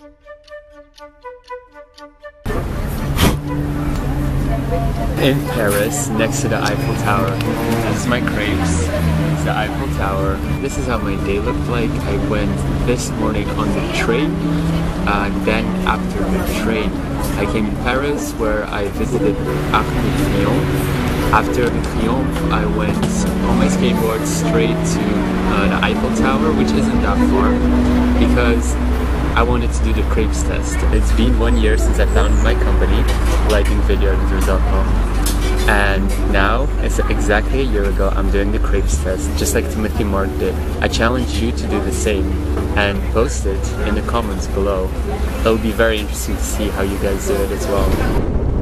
in Paris next to the Eiffel Tower. This is my crepes. It's the Eiffel Tower. This is how my day looked like. I went this morning on the train and then after the train I came to Paris where I visited Arc de Triomphe. After the Triomphe I went on my skateboard straight to uh, the Eiffel Tower which isn't that far because I wanted to do the crepes test. It's been one year since I founded my company, lightingvideoeditors.com. And now, it's exactly a year ago, I'm doing the crepes test, just like Timothy Mark did. I challenge you to do the same and post it in the comments below. It'll be very interesting to see how you guys do it as well.